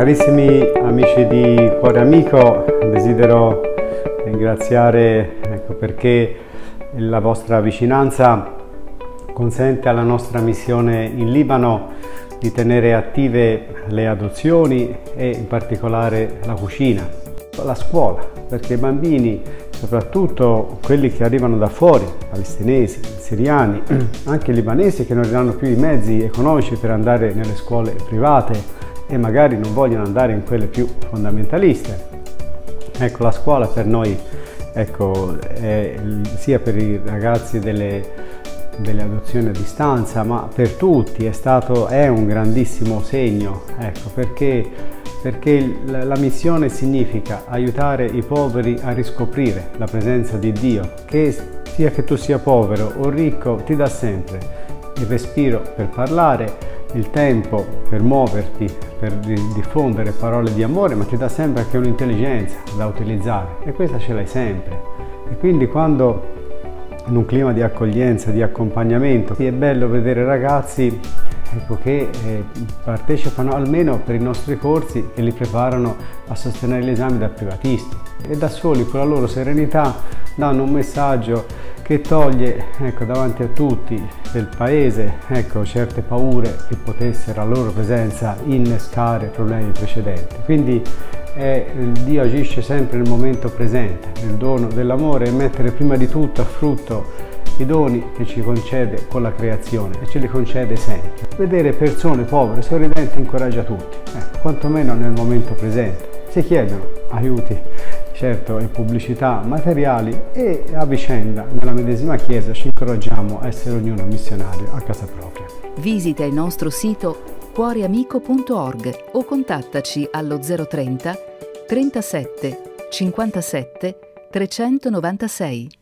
Carissimi amici di Cuore Amico, desidero ringraziare ecco, perché la vostra vicinanza consente alla nostra missione in Libano di tenere attive le adozioni e in particolare la cucina, la scuola, perché i bambini, soprattutto quelli che arrivano da fuori, palestinesi, siriani, anche libanesi che non hanno più i mezzi economici per andare nelle scuole private e magari non vogliono andare in quelle più fondamentaliste. Ecco, la scuola per noi, ecco, è, sia per i ragazzi delle, delle, adozioni a distanza, ma per tutti è, stato, è un grandissimo segno, ecco, perché, perché la, missione significa aiutare i poveri a riscoprire la presenza di Dio, che sia che tu sia povero o ricco, ti dà sempre il respiro per parlare, il tempo per muoverti, per diffondere parole di amore, ma ti dà sempre anche un'intelligenza da utilizzare e questa ce l'hai sempre. E quindi quando in un clima di accoglienza, di accompagnamento, è bello vedere ragazzi ecco, che eh, partecipano almeno per i nostri corsi e li preparano a sostenere gli esami da privatisti e da soli con la loro serenità danno un messaggio che toglie ecco, davanti a tutti del paese ecco, certe paure che potessero a loro presenza innescare problemi precedenti. Quindi eh, Dio agisce sempre nel momento presente, nel dono dell'amore e mettere prima di tutto a frutto i doni che ci concede con la creazione e ce li concede sempre. Vedere persone povere, sorridenti incoraggia tutti, ecco, quantomeno nel momento presente. Si chiedono aiuti certo e pubblicità materiali e a vicenda nella medesima chiesa ci incoraggiamo a essere ognuno missionario a casa propria. Visita il nostro sito cuoreamico.org o contattaci allo 030 37 57 396.